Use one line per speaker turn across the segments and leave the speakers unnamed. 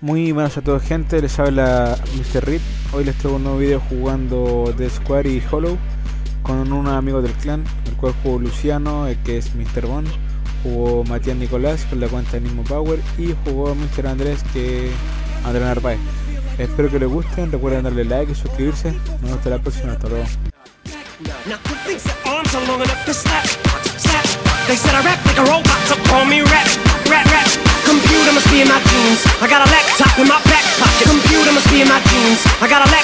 Muy buenas a todos gente, les habla Mr. Rip. Hoy les traigo un nuevo video jugando The Square y Hollow con un amigo del clan, el cual jugó Luciano, el que es Mr. Bond, jugó Matías Nicolás con la cuenta Nismo Power y jugó Mr. Andrés que Andrés Narváez. Espero que les gusten, recuerden darle like y suscribirse. Nos vemos hasta la próxima, hasta luego.
Now who thinks their arms are long enough to snap, snap? They said I rap like a robot, so call me rap, rap, rap. Computer must be in my jeans. I got a laptop in my back pocket. Computer must be in my jeans. I got a laptop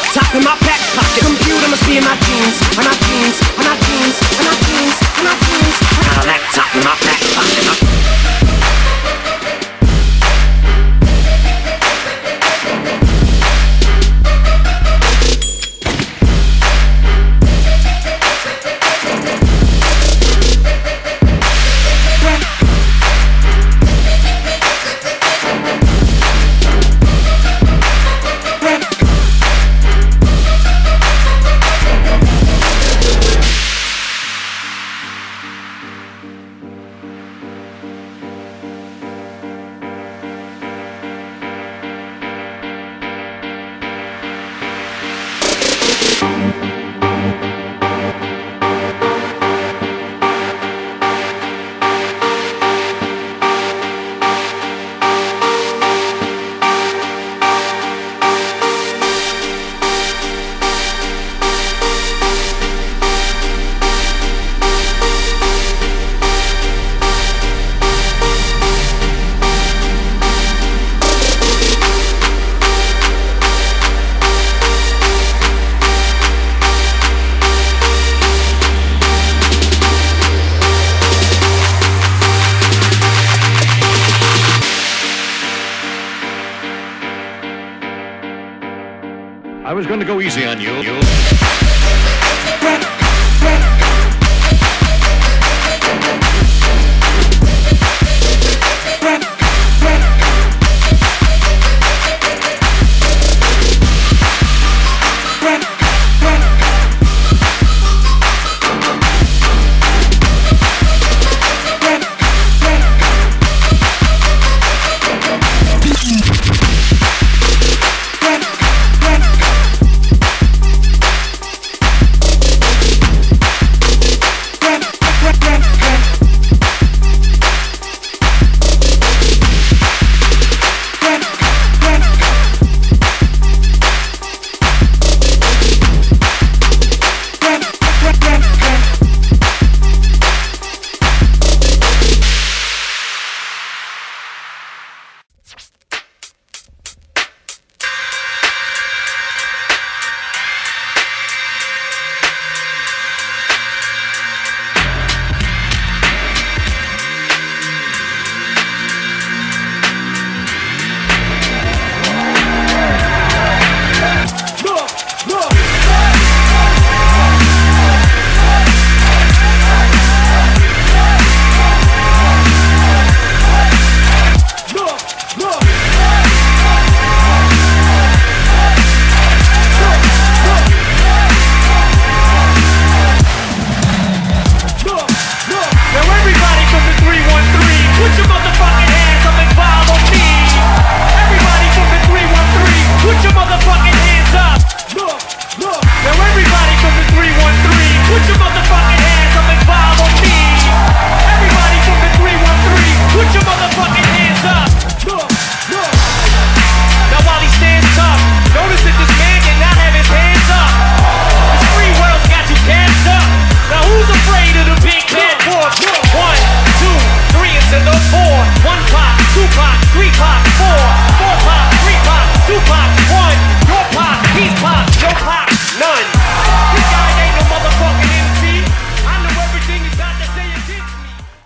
I
was going to go easy on you. you.
Your pie.